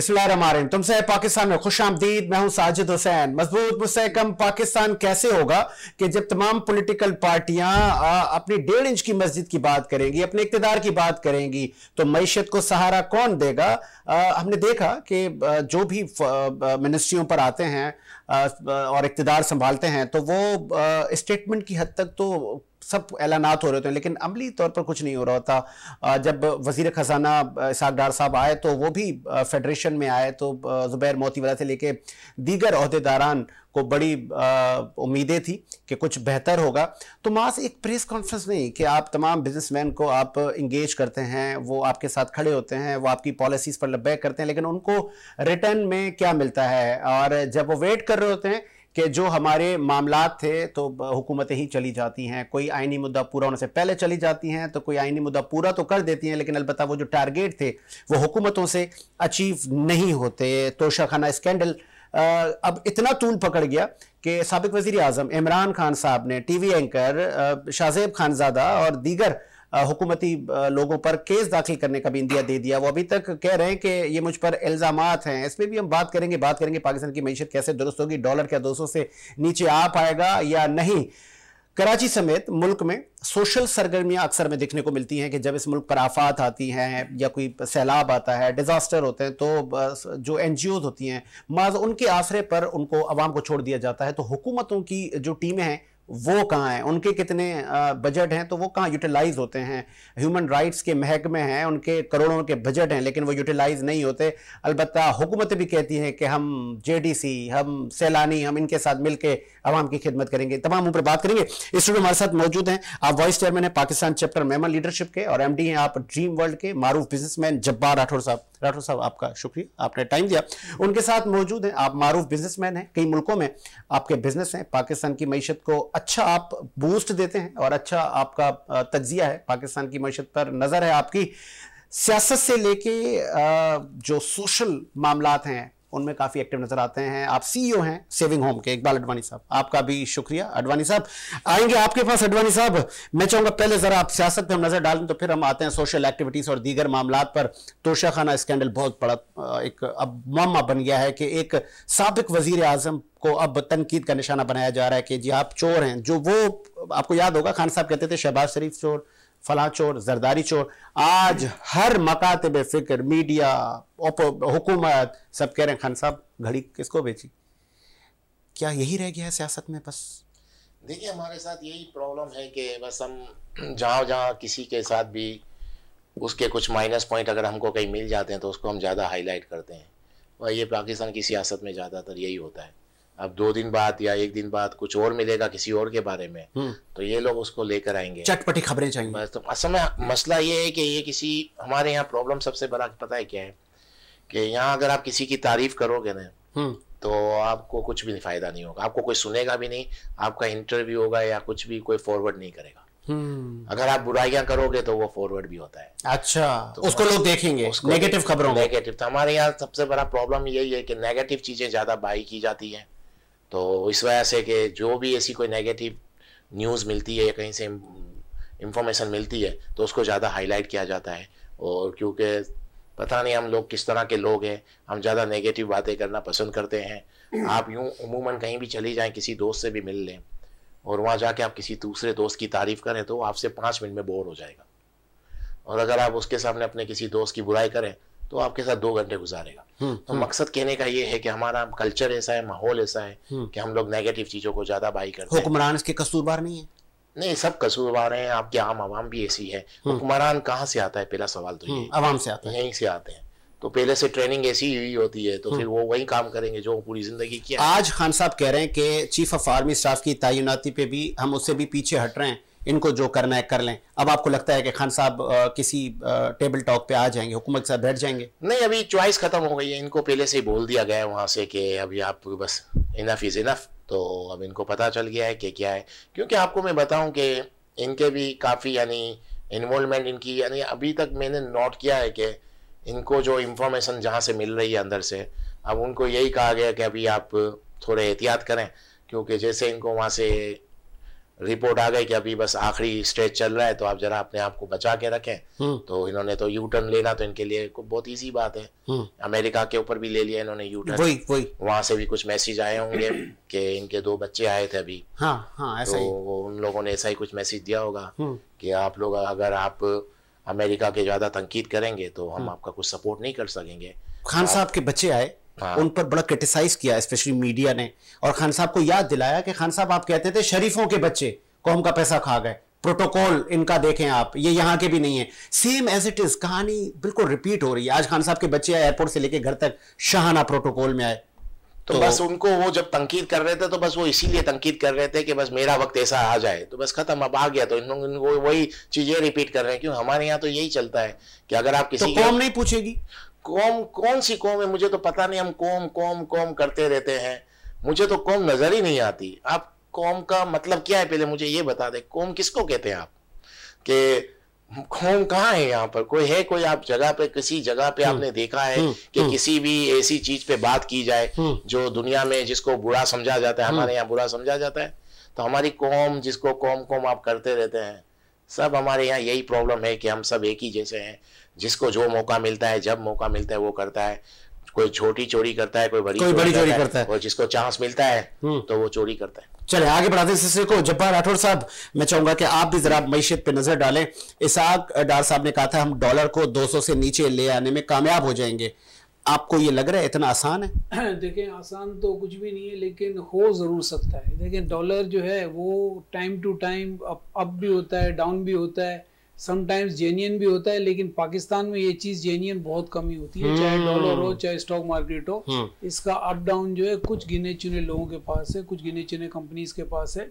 बिस्मिल्लाहिर्रहमानिर्रहीम। तुमसे है पाकिस्तान में खुश आमदीद मैं हूँ साजिद हुसैन। मज़बूत मुझसे पाकिस्तान कैसे होगा कि जब तमाम पॉलिटिकल पार्टियाँ अपनी डेढ़ इंच की मस्जिद की बात करेंगी अपने इकतदार की बात करेंगी तो मीशत को सहारा कौन देगा? आ, हमने देखा कि जो भी मिनिस्ट्रियों पर आते हैं और इकतदार संभालते हैं तो वो स्टेटमेंट की हद तक तो सब ऐलानात हो रहे थे लेकिन अमली तौर पर कुछ नहीं हो रहा था जब वज़ीर ख़जाना इसाक डार साहब आए तो वो भी फेडरेशन में आए तो ज़ुबैर मोती वाला से लेके दीगर अहदेदारान को बड़ी उम्मीदें थी कि कुछ बेहतर होगा। तो मास एक प्रेस कॉन्फ्रेंस नहीं, कि आप तमाम बिजनेसमैन को आप इंगेज करते हैं, वो आपके साथ खड़े होते हैं, वो आपकी पॉलिसीज़ पर लबैक करते हैं, लेकिन उनको रिटर्न में क्या मिलता है? और जब वो वेट कर रहे होते हैं कि जो हमारे मामला थे तो हुकूमतें ही चली जाती हैं। कोई आइनी मुद्दा पूरा होने से पहले चली जाती हैं तो कोई आइनी मुद्दा पूरा तो कर देती हैं, लेकिन अलबत्त वो जो टारगेट थे, वो हुकूमतों से अचीव नहीं होते। तोशा खाना स्कैंडल अब इतना तूल पकड़ गया कि सबक वज़ीर अजम इमरान खान साहब ने T V anchor Shahzeb Khanzada और दीगर हुकूमती लोगों पर केस दाखिल करने का भी इंदिया दे दिया। वो अभी तक कह रहे हैं कि ये मुझ पर इल्ज़ाम हैं। इस पर भी हम बात करेंगे बात करेंगे पाकिस्तान की मीशत कैसे दुरुस्त होगी, डॉलर क्या दो सौ से नीचे आ पाएगा या नहीं। कराची समेत मुल्क में सोशल सरगर्मियाँ अक्सर में देखने को मिलती हैं कि जब इस मुल्क पर आफात आती हैं या कोई सैलाब आता है, डिज़ास्टर होते हैं तो जो एन होती हैं, माज उनके आसरे पर उनको आवाम को छोड़ दिया जाता है। तो हुकूमतों की जो टीमें हैं वो कहाँ हैं? उनके कितने बजट हैं? तो वो कहाँ यूटिलाइज होते हैं? ह्यूमन राइट्स के महकमे हैं, उनके करोड़ों के बजट हैं, लेकिन वो यूटिलाइज नहीं होते। अलबत् हुकूमत भी कहती हैं कि हम जेडीसी हम सैलानी, हम इनके साथ मिलकर आवाम की खिदमत करेंगे। तमाम ऊपर बात करेंगे। इस स्टूडियो हमारे साथ मौजूद हैं आप वाइस चेयरमैन हैं पाकिस्तान चैप्टर मेमन लीडरशिप के और एमडी हैं आप ड्रीम वर्ल्ड के मारूफ बिजनेसमैन जब्बार राठौर साहब। राठौर साहब, आपका शुक्रिया। आपने टाइम दिया। उनके साथ मौजूद हैं आप मारूफ बिजनेसमैन हैं, कई मुल्कों में आपके बिज़नेस हैं। पाकिस्तान की मीशत को अच्छा आप बूस्ट देते हैं और अच्छा आपका तजिया है। पाकिस्तान की मीशत पर नज़र है आपकी। सियासत से लेके जो सोशल मामला हैं उनमें काफ़ी एक्टिव नज़र आते हैं। आप सीईओ हैं सेविंग होम के, इकबाल अडवाणी साहब। आपका भी शुक्रिया। अडवाणी साहब, आएँगे आपके पास। अडवाणी साहब, मैं चाहूँगा पहले ज़रा आप सियासत पे हम नज़र डालें तो फिर हम आते हैं सोशल एक्टिविटीज़ और दीगर मामला पर। तोशा खाना स्कैंडल बहुत बड़ा एक अब मामा बन गया है कि एक सबक वज़ीर आज़म को अब तनकीद का निशाना बनाया जा रहा है कि जी आप चोर हैं। जो वो, आपको याद होगा, खान साहब कहते थे, शहबाज शरीफ चोर। फला चोर, जरदारी चोर। आज हर मकातब फ़िक्र मीडिया हुकूमत, सब कह रहे हैं, खान साहब, घड़ी किसको बेची? क्या यही रह गया है सियासत में बस? देखिए, हमारे साथ यही प्रॉब्लम है कि बस हम जहाँ जहाँ किसी के साथ भी उसके कुछ माइनस पॉइंट अगर हमको कहीं मिल जाते हैं तो उसको हम ज़्यादा हाईलाइट करते हैं। और ये पाकिस्तान की सियासत में ज़्यादातर यही होता है। अब दो दिन बाद या एक दिन बाद कुछ और मिलेगा किसी और के बारे में हम्म। तो ये लोग उसको लेकर आएँगे। चटपटी खबरें चाहिए। बस तो असल में मसला ये है कि ये किसी हमारे यहाँ प्रॉब्लम सबसे बड़ा पता है क्या है? कि यहाँ अगर आप किसी की तारीफ़ करोगे ना हम्म। तो आपको कुछ भी फ़ायदा नहीं होगा। आपको कोई सुनेगा भी नहीं आपका इंटरव्यू होगा या कुछ भी कोई फॉरवर्ड नहीं करेगा। हम्म। अगर आप बुराइयाँ करोगे तो वो फॉरवर्ड भी होता है। अच्छा तो उसको लोग देखेंगे नेगेटिव खबरों नेगेटिव तो हमारे यहाँ सबसे बड़ा प्रॉब्लम यही है कि नेगेटिव चीज़ें ज़्यादा बाई की जाती हैं। तो इस वजह से कि जो भी ऐसी कोई नेगेटिव न्यूज़ मिलती है या कहीं से इंफॉर्मेशन मिलती है तो उसको ज़्यादा हाईलाइट किया जाता है। और क्योंकि पता नहीं हम लोग किस तरह के लोग हैं, हम ज़्यादा नेगेटिव बातें करना पसंद करते हैं। आप यूँ उमूमन कहीं भी चली जाएँ, किसी दोस्त से भी मिल लें, और वहाँ जाके आप किसी दूसरे दोस्त की तारीफ़ करें तो आपसे पाँच मिनट में बोर हो जाएगा। और अगर आप उसके सामने अपने किसी दोस्त की बुराई करें तो आपके साथ दो घंटे गुजारेगा। हम्म, तो हम्म। मकसद कहने का ये है कि हमारा कल्चर ऐसा है माहौल ऐसा है हम्म। कि हम लोग नेगेटिव चीज़ों को ज़्यादा बाई करते हैं। हुक्मरान इसके कसूरबार नहीं है? नहीं सब कसूरवार हैं आपके आम आवाम भी ऐसी है। हुक्मरान कहाँ से आता है? पहला सवाल तो ये आवाम से आता है। यहीं से आते हैं। तो पहले से ट्रेनिंग ऐसी हुई होती है तो फिर वो वही काम करेंगे जो पूरी ज़िंदगी किया आज खान साहब कह रहे हैं कि चीफ ऑफ़ आर्मी स्टाफ की तैनाती पे भी हम उससे भी पीछे हट रहे हैं। इनको जो करना है, कर लें। अब आपको लगता है कि खान साहब किसी टेबल टॉक पे आ जाएँगे, हुकूमत के साथ बैठ जाएँगे? नहीं, अभी चॉइस खत्म हो गई है। इनको पहले से ही बोल दिया गया है वहाँ से कि अभी आप बस इनफ इज़ इनफ तो अब इनको पता चल गया है कि क्या है। क्योंकि आपको मैं बताऊँ कि इनके भी काफ़ी, यानी इन्वॉल्वमेंट इनकी, यानी अभी तक मैंने नोट किया है कि इनको जो इन्फॉर्मेशन जहाँ से मिल रही है अंदर से, अब उनको यही कहा गया कि अभी आप थोड़े एहतियात करें। क्योंकि जैसे इनको वहाँ से रिपोर्ट आ गई कि अभी बस आखिरी स्टेज चल रहा है तो आप जरा अपने आप को बचा के रखें हम्म। तो इन्होंने तो यू टर्न लेना तो इनके लिए बहुत इजी बात है हम्म। अमेरिका के ऊपर भी ले लिया इन्होंने यू टर्न वही वही वहाँ से भी कुछ मैसेज आए होंगे कि इनके दो बच्चे आए थे अभी हाँ हाँ ऐसा तो ही उन लोगों ने ऐसा ही कुछ मैसेज दिया होगा हम्म। कि आप लोग अगर आप अमेरिका के ज़्यादा तंकीद करेंगे तो। हम आपका कुछ सपोर्ट नहीं कर सकेंगे खान साहब के बच्चे आए। उन पर बड़ा क्रिटिसाइज किया स्पेशली मीडिया ने। और खान साहब को याद दिलाया कि खान साहब आप कहते थे शरीफों के बच्चे कौम का पैसा खा गए। प्रोटोकॉल इनका देखें आप ये यहाँ के भी नहीं है। सेम एज इट इज़ कहानी बिल्कुल रिपीट हो रही है। आज खान साहब के बच्चे एयरपोर्ट से लेके घर तक शाहाना प्रोटोकॉल में आए। तो, तो- बस उनको वो जब तंकीद कर रहे थे तो बस वो इसीलिए तंकीद कर रहे थे कि बस मेरा वक्त ऐसा आ जाए। तो बस खत्म अब आ गया। तो इन लोग वही चीज़ें रिपीट कर रहे हैं। क्यों? हमारे यहाँ तो यही चलता है कि अगर आप किसी तो किसी कौम नहीं पूछेगी। कौम कौन सी कौम है? मुझे तो पता नहीं हम कौम कौम कौम करते रहते हैं। मुझे तो कौम नज़र ही नहीं आती। आप कौम का मतलब क्या है? पहले मुझे ये बता दे कौम किसको कहते हैं आप? कि कौम कहाँ है यहाँ पर? कोई है कोई आप जगह पे किसी जगह पे आपने देखा है कि किसी भी ऐसी चीज़ पे बात की जाए जो दुनिया में जिसको बुरा समझा जाता है हमारे यहाँ बुरा समझा जाता है। तो हमारी कौम जिसको कौम कौम आप करते रहते हैं सब हमारे यहाँ यही प्रॉब्लम है कि हम सब एक ही जैसे हैं। जिसको जो मौका मिलता है जब मौका मिलता है वो करता है। कोई छोटी चोरी करता है कोई बड़ी कोई बड़ी चोरी करता है। और जिसको चांस मिलता है तो वो चोरी करता है। चले आगे बढ़ाते हैं सिलसिले को। जब्बार राठौर साहब मैं चाहूँगा कि आप भी जरा मीशत पे नज़र डालें। इसाक डार साहब ने कहा था हम डॉलर को 200 से नीचे ले आने में कामयाब हो जाएँगे। आपको ये लग रहा है इतना आसान है? देखें आसान तो कुछ भी नहीं है लेकिन हो ज़रूर सकता है। देखें डॉलर जो है वो time to time up up भी होता है डाउन भी होता है। समटाइम्स जेन्यन भी होता है लेकिन पाकिस्तान में ये चीज़ जेन्यन बहुत कमी होती है चाहे डॉलर हो चाहे स्टॉक मार्केट हो। इसका अप डाउन जो है कुछ गिने चुने लोगों के पास है कुछ गिने चुने कंपनीज़ के पास है।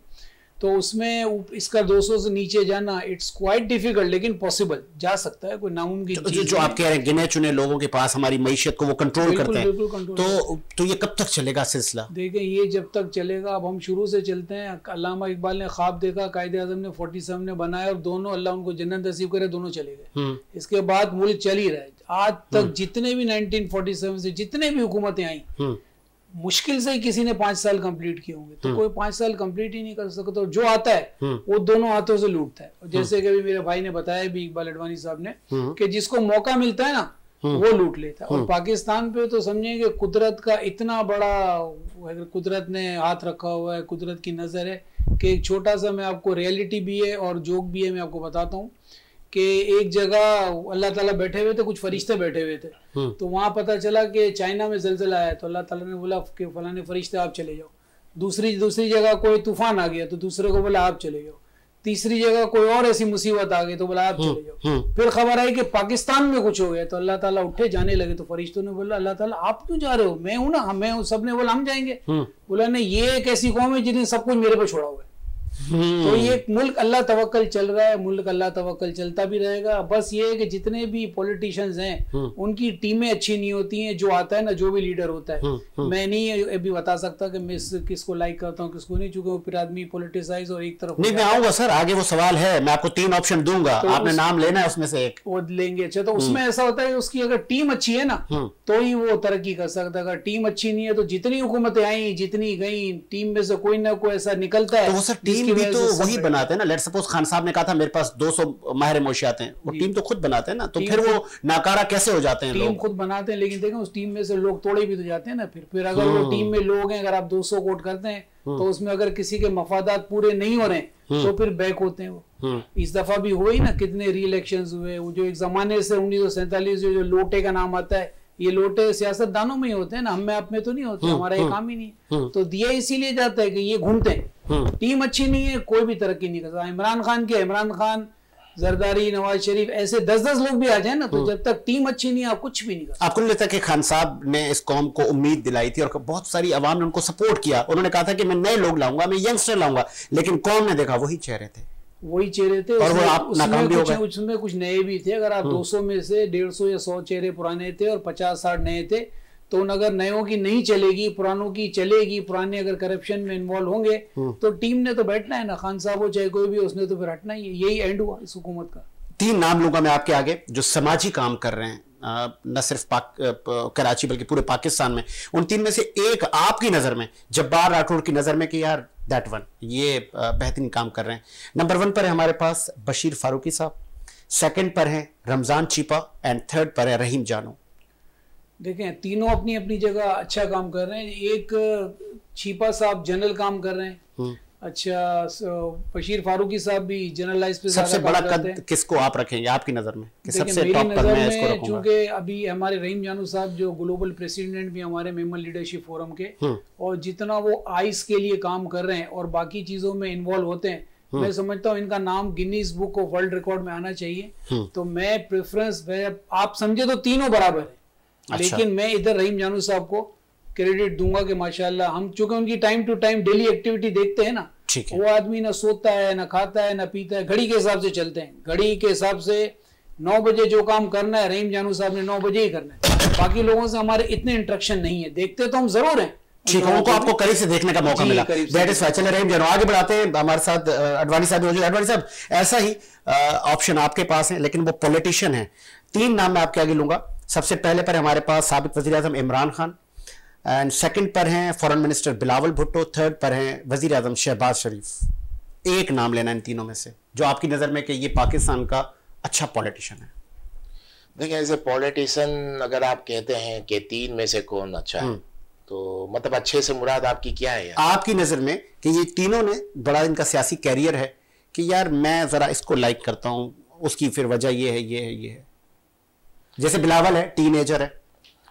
तो उसमें इसका 200 से नीचे जाना इट्स क्वाइट डिफ़िकल्ट लेकिन पॉसिबल जा सकता है कोई नामुमकिन जो, जो, जो आप कह रहे हैं गिने चुने लोगों के पास हमारी मीशत को वो कंट्रोल करते हैं। तो तो ये कब तक चलेगा सिलसिला? देखें ये जब तक चलेगा अब हम शुरू से चलते हैं। अल्लामा इकबाल ने ख्वाब देखा कायदे आज़म ने फोर्टी सेवन ने बनाया और दोनों अल्लाह उनको जन्नत नसीब करे दोनों चले गए। हम्म। इसके बाद मुल्क चल ही रहा है। आज तक जितने भी 1947 से जितने भी हुकूमतें आई हम्म। मुश्किल से ही किसी ने पाँच साल कंप्लीट किए होंगे। तो कोई पाँच साल कंप्लीट ही नहीं कर सकता। और जो आता है वो दोनों हाथों से लूटता है। और जैसे कि अभी मेरे भाई ने बताया भी इकबाल अडवाणी साहब ने कि जिसको मौका मिलता है ना वो लूट लेता है। और पाकिस्तान पे तो समझेंगे कुदरत का इतना बड़ा अगर कुदरत ने हाथ रखा हुआ है कुदरत की नज़र है कि एक छोटा सा मैं आपको रियलिटी भी है और जोक भी है मैं आपको बताता हूँ। कि एक जगह अल्लाह ताला बैठे हुए थे कुछ फरिश्ते बैठे हुए थे। तो वहाँ पता चला कि चाइना में जलजला आया तो अल्लाह ताला ने बोला कि फलाने फरिश्ते आप चले जाओ। दूसरी दूसरी जगह कोई तूफ़ान आ गया तो दूसरे को बोला आप चले जाओ। तीसरी जगह कोई और ऐसी मुसीबत आ गई तो बोला आप चले जाओ। फिर खबर आई कि पाकिस्तान में कुछ हो गया तो अल्लाह ताला उठे जाने लगे तो फरिश्तों ने बोला अल्लाह ताला आप क्यों जा रहे हो? मैं हूँ ना मैं हूँ सबने बोला हम जाएँगे। बोला नहीं ये एक ऐसी कौम है जिन्हें सब कुछ मेरे पे छोड़ा हुआ है। तो ये मुल्क अल्लाह तवक्कल चल रहा है मुल्क अल्लाह तवक्कल चलता भी रहेगा। बस ये है कि जितने भी पॉलिटिशियंस हैं उनकी टीमें अच्छी नहीं होती हैं जो आता है ना जो भी लीडर होता है। मैं नहीं अभी बता सकता कि मैं किसको लाइक करता हूँ किसको नहीं चूँकि वो फिर आदमी पोलिटिसाइज और एक तरफ़ नहीं मैं आऊँगा सर आगे वो सवाल है मैं आपको तीन ऑप्शन दूँगा। तो आपने नाम लेना है उसमें से एक। वो लेंगे अच्छा तो उसमें ऐसा होता है उसकी अगर टीम अच्छी है ना तो ही वो तरक्की कर सकता है। अगर टीम अच्छी नहीं है तो जितनी हुकूमतें आई जितनी गई टीम में से कोई ना कोई ऐसा निकलता है तो वो सर टीम भी तो वही बनाते हैं ना। लेट सपोज़ खान साहब ने कहा था मेरे पास 200 माहिर मोशियात हैं। वो टीम तो खुद बनाते हैं ना। तो फिर वो नाकारा कैसे हो जाते हैं टीम खुद बनाते हैं लेकिन देखें उस टीम में से लोग तोड़े भी तो जाते हैं ना। फिर फिर अगर वो टीम में लोग हैं अगर आप 200 वोट करते हैं तो उसमें अगर किसी के मफादात पूरे नहीं हो रहे हैं तो फिर बैक होते हैं वो। इस दफ़ा भी हुए ही ना कितने री इलेक्शन हुए वो जो एक जमाने से उन्नीस जो लोटे का नाम आता है ये लोटे सियासतदानों में ही होते हैं ना हम में आप में तो नहीं होते हमारा ये काम ही नहीं है। तो दिया इसीलिए जाता है कि ये घूमते हैं। टीम अच्छी नहीं है कोई भी तरक्की नहीं करता। इमरान खान के इमरान खान जरदारी नवाज़ शरीफ ऐसे दस दस लोग भी आ जाए ना तो जब तक टीम अच्छी नहीं है आप कुछ भी नहीं कर आपको नहीं लगता कि खान साहब ने इस कौम को उम्मीद दिलाई थी और बहुत सारी आवाम ने उनको सपोर्ट किया? उन्होंने कहा था कि मैं नए लोग लाऊँगा मैं यंगस्टर लाऊँगा लेकिन कौम ने देखा वही चेहरे थे। वही चेहरे थे और वो आप नाकाम भी हो कुछ गए। उसमें कुछ नए भी थे अगर आप 200 में से 150 या 100 चेहरे पुराने थे और 50 60 नए थे तो उन अगर नयों की नहीं चलेगी पुरानों की चलेगी पुराने अगर करप्शन में इन्वॉल्व होंगे तो टीम ने तो बैठना है ना खान साहब हो चाहे कोई भी उसने तो फिर हटना ही है यही एंड हुआ इस हुकूमत का। तीन नाम लूँगा मैं आपके आगे जो समाजी काम कर रहे हैं। न सिर्फ़ पाक, कराची बल्कि पूरे पाकिस्तान में। उन तीन में से एक आपकी नज़र में जब्बार राठौड़ की नज़र में कि यार दैट वन ये बेहतरीन काम कर रहे हैं। नंबर वन पर है हमारे पास बशीर फारूकी साहब। सेकंड पर है रमज़ान चीपा एंड थर्ड पर है रहीम जानो। देखें तीनों अपनी अपनी जगह अच्छा काम कर रहे हैं। एक चीपा साहब जनरल काम कर रहे हैं। हम्म। अच्छा बशीर फारूकी साहब भी जनरलाइज पे सबसे बड़ा कद किसको आप रखेंगे आपकी नज़र में कि सबसे टॉप नज़र में चूँकि अभी हमारे रहीम जानू साहब जो ग्लोबल प्रेसिडेंट भी हमारे मेमन लीडरशिप फोरम के हम्म। और जितना वो आइस के लिए काम कर रहे हैं और बाकी चीज़ों में इन्वॉल्व होते हैं हम्म। मैं समझता हूँ इनका नाम Guinness book of world record में आना चाहिए हम्म। तो मैं प्रेफरेंस आप समझे तो तीनों बराबर है अच्छा। लेकिन मैं इधर रहीम जानू साहब को क्रेडिट दूँगा कि माशाल्लाह हम चूँकि उनकी time to time daily activity देखते हैं ना है। वो आदमी ना सोता है ना खाता है ना पीता है घड़ी के हिसाब से चलते हैं। घड़ी के हिसाब से नौ बजे जो काम करना है रहीम जानू साहब ने नौ बजे ही करना है। बाकी लोगों से हमारे इतने इंट्रक्शन नहीं है। देखते तो हम ज़रूर हैं। ठीक है उनको आपको करीब से देखने का मौका मिला। दैट इज़ चले रहीम जानो आगे बढ़ाते हैं। हमारे साथ अडवाणी साहब अडवाणी साहब ऐसा ही ऑप्शन आपके पास है लेकिन वो पॉलिटिशियन है। तीन नाम मैं आपके आगे लूँगा। सबसे पहले पर हमारे पास सबक वजी इमरान खान एंड सेकंड पर हैं foreign minister Bilawal Bhutto third पर हैं वज़ीर अजम शहबाज शरीफ एक नाम लेना इन तीनों में से जो आपकी नज़र में कि ये पाकिस्तान का अच्छा पॉलिटिशियन है देखिए एज ए पॉलिटिशियन अगर आप कहते हैं कि तीन में से कौन अच्छा है हम्म। तो मतलब अच्छे से मुराद आपकी क्या है यार? आपकी नज़र में कि ये तीनों ने बड़ा इनका सियासी कैरियर है कि यार मैं ज़रा इसको लाइक करता हूँ उसकी फिर वजह ये है ये है ये है जैसे बिलावल है टीनेजर है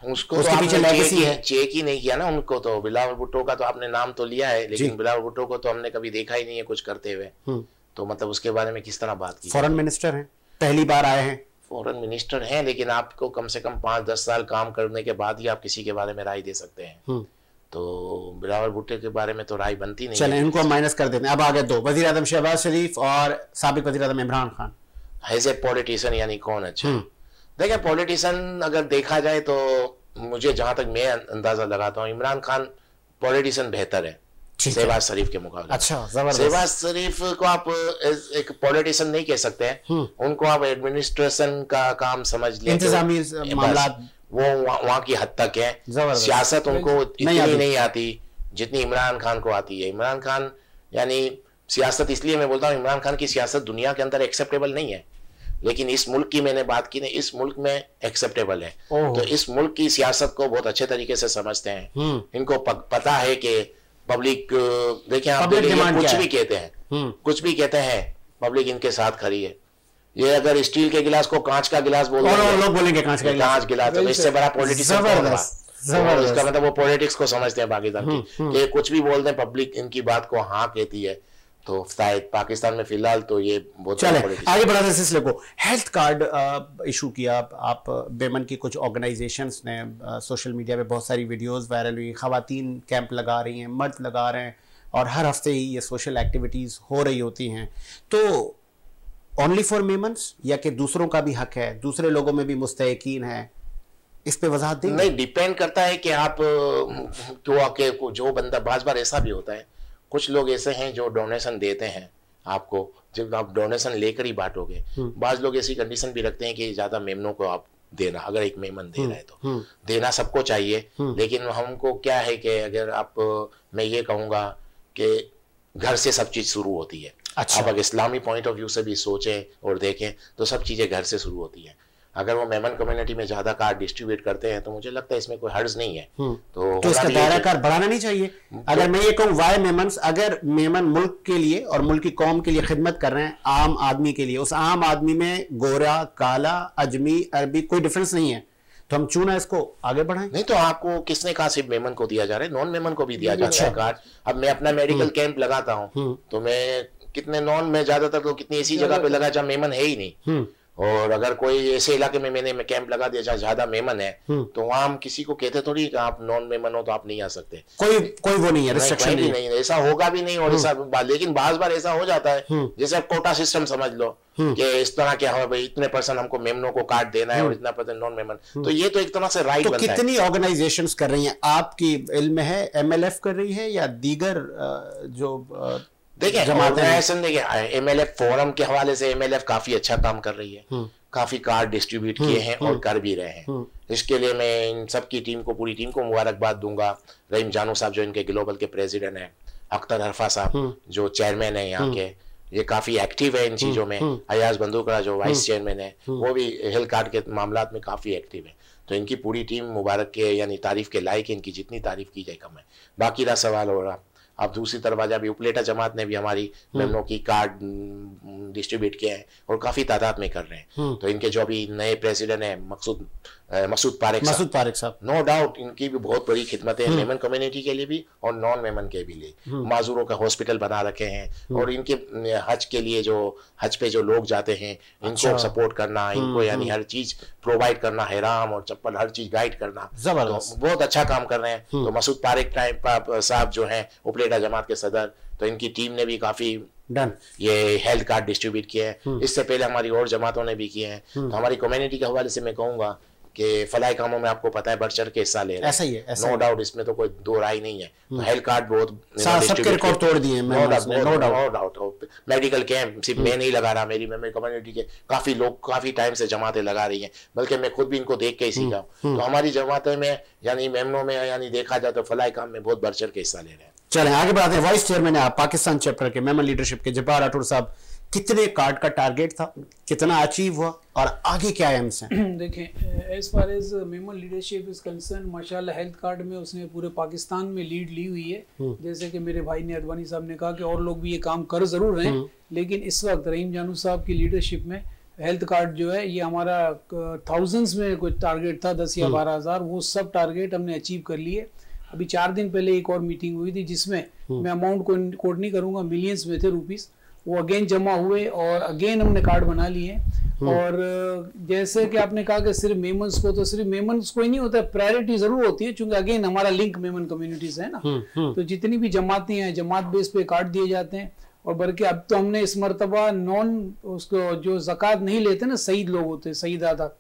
उसको उसके तो पीछे लेगेसी है। चेक ही नहीं किया ना उनको तो। बिलावल भुट्टो का तो आपने नाम तो लिया है लेकिन बिलावल भुट्टो को तो हमने कभी देखा ही नहीं है कुछ करते हुए। हम्म। तो मतलब उसके बारे में किस तरह बात की? फॉरेन मिनिस्टर हैं पहली बार आए हैं। फॉरेन मिनिस्टर हैं लेकिन आपको कम से कम पाँच दस साल काम करने के बाद ही आप किसी के बारे में राय दे सकते हैं। हम्म। तो बिलावल भुट्टो के बारे में तो राय बनती नहीं चले इनको माइनस कर देते हैं। अब आगे दो वज़ीर आज़म शहबाज शरीफ और सबक आज़म Imran Khan. As a politician यानी कौन? अच्छा। हम्म। देखिए पॉलिटिशियन अगर देखा जाए तो मुझे जहाँ तक मैं अंदाज़ा लगाता हूँ इमरान खान पॉलिटिशियन बेहतर है शहबाज शरीफ के मुकाबले। अच्छा शहबाज शरीफ को आप एक पॉलिटिशियन नहीं कह सकते हैं। हम्म। उनको आप एडमिनिस्ट्रेशन का काम समझ लें वो वहाँ की हद तक है। सियासत उनको इतनी नहीं आती जितनी इमरान खान को आती है। इमरान खान यानी सियासत इसलिए मैं बोलता हूँ इमरान खान की सियासत दुनिया के अंदर एक्सेप्टेबल नहीं है। लेकिन इस मुल्क की मैंने बात की ना इस मुल्क में एक्सेप्टेबल है। तो इस मुल्क की सियासत को बहुत अच्छे तरीके से समझते हैं। हम्म। इनको पता है कि पब्लिक देखिए आप कुछ भी कहते हैं। हम्म। कुछ भी कहते हैं पब्लिक इनके साथ खड़ी है। ये अगर स्टील के गिलास को कांच का गिलास बोल लोग बोलेंगे कांच का कांच गिलास तो इससे बड़ा पॉलिटिक्स इसका मतलब वो पॉलिटिक्स को समझते हैं पाकिस्तान की हम्म, कुछ भी बोलते हैं पब्लिक इनकी बात को हाँ कहती है। तो पाकिस्तान में फ़िलहाल तो ये बहुत चले आगे बढ़ाते सिलसिले को। हेल्थ कार्ड इशू किया। आप बेमन की कुछ ऑर्गेनाइजेशंस ने सोशल मीडिया पे बहुत सारी वीडियोस वायरल हुई। खातन कैंप लगा रही हैं मर्द लगा रहे हैं और हर हफ़्ते ही ये सोशल एक्टिविटीज़ हो रही होती हैं। तो ओनली फॉर मेमन्स या कि दूसरों का भी हक है? दूसरे लोगों में भी मुस्तकिन है। इस पे वजाहत दें नहीं डिपेंड करता है कि आप क्यों आके जो बंदा बार बार ऐसा भी होता है कुछ लोग ऐसे हैं जो डोनेशन देते हैं आपको जब आप डोनेशन लेकर ही बांटोगे हम्म। बाज लोग ऐसी कंडीशन भी रखते हैं कि ज़्यादा मेमनों को आप देना अगर एक मेमन दे हम्म, रहा है तो हम्म। देना सबको चाहिए लेकिन हमको क्या है कि अगर आप मैं ये कहूँगा कि घर से सब चीज़ शुरू होती है अच्छा। आप अगर इस्लामी पॉइंट ऑफ़ व्यू से भी सोचें और देखें तो सब चीज़ें घर से शुरू होती हैं अगर वो मेमन कम्युनिटी में ज़्यादा कार्ड डिस्ट्रीब्यूट करते हैं तो मुझे लगता है इसमें कोई हर्ज नहीं है। हम्म। तो, तो इसका दायरा कार बढ़ाना नहीं चाहिए। तो, अगर मैं ये कहूँ वाई मेमन अगर मेमन मुल्क के लिए और मुल्क की कौम के लिए खिदमत कर रहे हैं आम आदमी के लिए उस आम आदमी में गोरा काला अजमी अरबी कोई डिफरेंस नहीं है। तो हम चूना इसको आगे बढ़ाएँ। नहीं तो आपको किसने कहा सिर्फ़ मेमन को दिया जा रहा है? नॉन मेमन को भी दिया जा रहा है कार्ड अब मैं अपना मेडिकल हम्म। कैंप लगाता हूँ हम्म। तो मैं कितने नॉन में ज़्यादातर तो कितनी ऐसी जगह पे लगा जहाँ मेमन है ही नहीं। और अगर कोई ऐसे इलाके में मैंने कैंप लगा दिया जहाँ ज़्यादा मेमन है हम्म। तो वहाँ हम किसी को कहते थोड़ी कि आप नॉन मेमन हो तो आप नहीं आ सकते। कोई कोई वो नहीं है रिस्ट्रिक्शन नहीं, नहीं, नहीं ऐसा होगा भी नहीं और हम्म। ऐसा लेकिन बार बार ऐसा हो जाता है। हम्म। जैसे आप कोटा सिस्टम समझ लो कि इस तरह क्या हो भाई इतने परसेंट हमको मेमनों को काट देना है और इतना परसेंट नॉन मेमन तो ये तो एक तरह से राइट तो कितनी ऑर्गेनाइजेशन कर रही है? आपकी इल्म है एमएलएफ कर रही है या दीगर जो देखिए ऑर्गेनाइजेशन देखिए एमएलएफ फोरम के हवाले से एमएलएफ काफ़ी अच्छा काम कर रही है। हम्म। काफ़ी कार्ड डिस्ट्रीब्यूट किए हैं हम्म, और हम्म। कर भी रहे हैं। इसके लिए मैं इन सब की टीम को पूरी टीम को मुबारकबाद दूँगा। रहीम जानू साहब जो इनके ग्लोबल के प्रेसिडेंट हैं अख्तर हरफा साहब जो चेयरमैन है यहाँ के ये काफ़ी एक्टिव है इन चीज़ों में। अयाज बंदूकड़ा जो वाइस चेयरमैन है वो भी हेल्थ कार्ड के मामला में काफ़ी एक्टिव है। तो इनकी पूरी टीम मुबारक के यानी तारीफ़ के लायक इनकी जितनी तारीफ़ की जाए कम है। बाकी रहा सवाल हो रहा अब दूसरी तरफ़ आज अभी उपलेटा जमात ने भी हमारी मेमनों की कार्ड डिस्ट्रीब्यूट किए हैं और काफ़ी तादाद में कर रहे हैं। तो इनके जो अभी नए प्रेसिडेंट है मकसूद मसूद पारेक मसूद पारेक साहब। नो डाउट इनकी भी बहुत बड़ी खिदमत है मेमन कम्युनिटी के लिए भी और नॉन मेमन के भी लिए। माजूरों का हॉस्पिटल बना रखे हैं और इनके हज के लिए जो हज पे जो लोग जाते हैं इनको सपोर्ट करना इनको यानी हर चीज़ प्रोवाइड करना हैराम और चप्पल हर चीज़ गाइड करना। ज़बरदस्त। तो बहुत अच्छा काम कर रहे हैं। तो मसूद पारेक टाइम साहब जो है उपलेटा जमात के सदर तो इनकी टीम ने भी काफ़ी डन ये हेल्थ कार्ड डिस्ट्रीब्यूट किए हैं। इससे पहले हमारी और जमातों ने भी किए हैं। तो हमारी कम्युनिटी के हवाले से मैं कहूँगा कि फलाई कामों में आपको पता है बढ़ चढ़ के हिस्सा ले रहे ऐसा ही है ऐसा नो डाउट इसमें तो कोई दो राय नहीं है। तो हेल्थ कार्ड बहुत सबके रिकॉर्ड तोड़ दिए नो डाउट मेडिकल कैंप सिर्फ़ मैं नहीं लगा रहा मेरी मेरी कम्युनिटी के काफ़ी लोग काफ़ी टाइम से जमातें लगा रही हैं। बल्कि मैं खुद भी इनको देख के ही सीखा हूँ। तो हमारी जमातें में यानी मेमनों में यानी देखा जाए तो फलाई काम में बहुत बढ़ चढ़ के हिस्सा ले रहे हैं। चलें आगे बढ़ाते हैं। वाइस चेयरमैन है आप पाकिस्तान चैप्टर के मेमन लीडरशिप के जब्बार राठौर साहब कितने कार्ड का टारगेट था कितना अचीव हुआ और आगे क्या एम्स हैं? देखें as far as Memon leadership is concern माशाल्लाह हेल्थ कार्ड में उसने पूरे पाकिस्तान में लीड ली हुई है। जैसे कि मेरे भाई ने अडवाणी साहब ने कहा कि और लोग भी ये काम कर ज़रूर रहे हैं लेकिन इस वक्त रहीम जानू साहब की लीडरशिप में हेल्थ कार्ड जो है ये हमारा थाउजेंड्स में कुछ टारगेट था दस या बारह हज़ार वो सब टारगेट हमने अचीव कर लिए। अभी चार दिन पहले एक और मीटिंग हुई थी जिसमें मैं अमाउंट को कोट नहीं करूँगा मिलियंस में थे रुपीस वो अगेन जमा हुए और अगेन हमने कार्ड बना लिए। और जैसे कि आपने कहा कि सिर्फ़ मेमन्स को तो सिर्फ़ मेमन्स को ही नहीं होता प्रायोरिटी ज़रूर होती है क्योंकि अगेन हमारा लिंक मेमन कम्युनिटीज है ना। तो जितनी भी जमातें हैं जमात बेस पे कार्ड दिए जाते हैं और बल्कि अब तो हमने इस मरतबा नॉन उसको जो जक़ात नहीं लेते ना सईद लोग होते शहीद आदात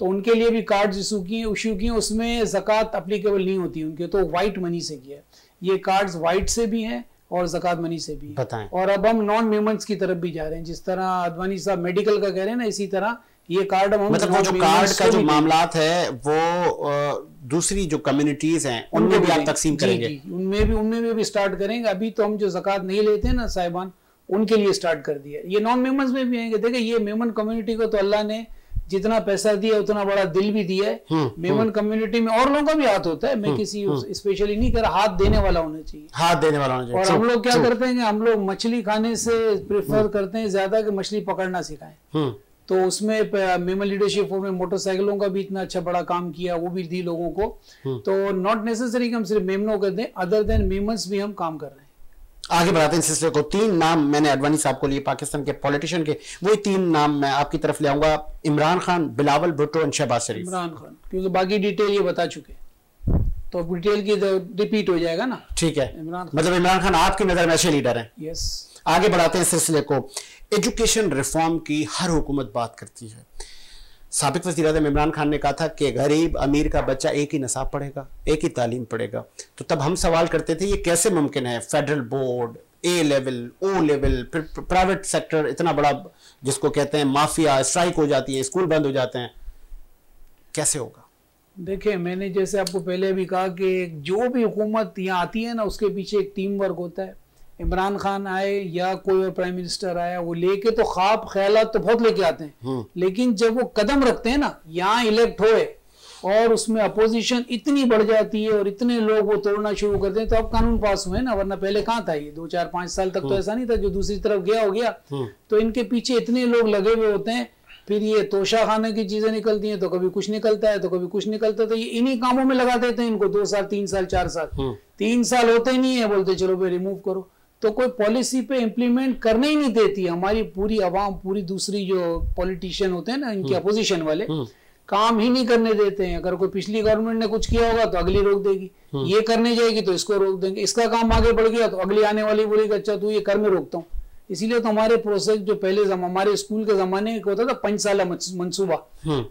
तो उनके लिए भी कार्ड इशू किए इशू किए उसमें जक़ात अप्लीकेबल नहीं होती उनके तो वाइट मनी से किया ये कार्ड्स वाइट से भी हैं और जक़ात मनी से भी बताएँ। और अब हम नॉन मेमेंट्स की तरफ़ भी जा रहे हैं जिस तरह अदवानी साहब मेडिकल का कह रहे हैं ना इसी तरह ये कार्ड हम मतलब वो जो कार्ड का जो मामला है वो दूसरी जो कम्युनिटीज हैं उनमें भी आप तकसीम करेंगे। उनमें भी उनमें भी स्टार्ट करेंगे। अभी तो हम जो जक़ात नहीं लेते ना साहिबान उनके लिए स्टार्ट कर दिया। ये नॉन मेमन्स में भी आएँगे। देखिए ये मेमन कम्युनिटी को तो अल्लाह ने जितना पैसा दिया उतना बड़ा दिल भी दिया है। हम्म, मेमन हम्म। कम्युनिटी में और लोगों का भी हाथ होता है। मैं हम्म, किसी स्पेशली नहीं कर हाथ देने वाला होना चाहिए। हाथ देने वाला होना चाहिए। और हम लोग क्या करते हैं हम लोग मछली खाने से प्रेफर करते हैं ज़्यादा कि मछली पकड़ना सिखाएँ। तो उसमें मेमन लीडरशिप में मोटरसाइकिलों का भी इतना अच्छा बड़ा काम किया वो भी दी लोगों को। तो नॉट नेसेसरी कि हम सिर्फ़ मेमनों करते हैं अदर देन मेमन्स भी हम काम कर रहे हैं। आगे बढ़ाते हैं सिलसिले को। तीन नाम मैंने अडवाणी साहब को लिए पाकिस्तान के पॉलिटिशियन के। वही तीन नाम मैं आपकी तरफ़ ले आऊँगा। इमरान खान बिलावल भुट्टो और शहबाज शरीफ। इमरान खान। क्योंकि बाकी डिटेल ये बता चुके तो डिटेल की रिपीट तो हो जाएगा ना? ठीक है। इमरान मतलब इमरान खान आपकी नज़र में अच्छे लीडर हैं। यस आगे बढ़ाते हैं सिलसिले को। एजुकेशन रिफॉर्म की हर हुकूमत बात करती है। सबक वजी अजम इमरान खान ने कहा था कि गरीब अमीर का बच्चा एक ही नसाब पढ़ेगा, एक ही तालीम पढ़ेगा। तो तब हम सवाल करते थे, ये कैसे मुमकिन है? Federal board, A level, O level, फिर प्राइवेट सेक्टर इतना बड़ा, जिसको कहते हैं माफिया, स्ट्राइक हो जाती है, स्कूल बंद हो जाते हैं। कैसे होगा? देखिए, मैंने जैसे आपको पहले भी कहा कि जो भी हुकूमत यहाँ आती है ना, उसके पीछे एक टीम वर्क होता है। इमरान खान आए या कोई और प्राइम मिनिस्टर आया वो लेके तो ख्वाब ख्याल तो बहुत लेके आते हैं हम्म। लेकिन जब वो कदम रखते हैं ना यहाँ इलेक्ट होए और उसमें अपोजिशन इतनी बढ़ जाती है और इतने लोग वो तोड़ना शुरू करते हैं तो अब कानून पास हुए ना वरना पहले कहाँ था ये दो चार पाँच साल तक तो हम्म। ऐसा नहीं था जो दूसरी तरफ़ गया हो गया हम्म। तो इनके पीछे इतने लोग लगे हुए होते हैं फिर ये तोशा खाने की चीज़ें निकलती हैं तो कभी कुछ निकलता है तो कभी कुछ निकलता है तो ये इन्हीं कामों में लगा देते हैं इनको दो साल तीन साल चार साल तीन साल होते नहीं है बोलते चलो भाई रिमूव करो तो कोई पॉलिसी पे इम्प्लीमेंट करने ही नहीं देती हमारी पूरी आवाम पूरी दूसरी जो पॉलिटिशियन होते हैं ना इनके अपोजिशन हम्म। वाले हम्म। काम ही नहीं करने देते हैं। अगर कोई पिछली गवर्नमेंट ने कुछ किया होगा तो अगली रोक देगी। हम्म। ये करने जाएगी तो इसको रोक देंगे। इसका काम आगे बढ़ गया तो अगली आने वाली बोलेगी अच्छा तू ये कर में रोकता हूँ। इसीलिए तो हमारे प्रोसेस जो पहले हमारे स्कूल के जमाने में होता था पंच साल मंसूबा।